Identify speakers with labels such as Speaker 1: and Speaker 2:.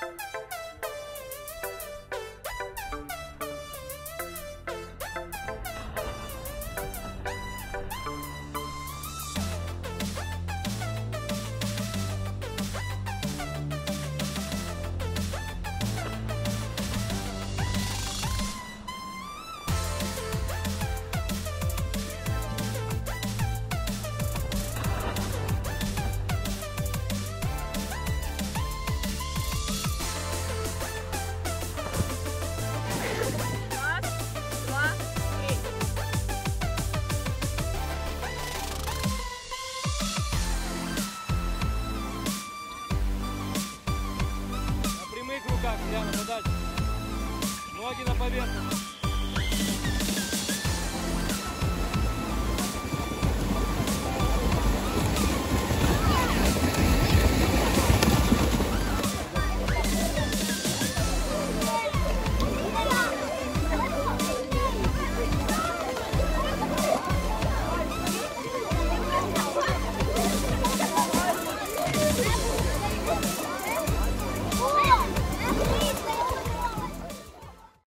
Speaker 1: Thank you. никак, глянем удачи. Ноги на поверхность.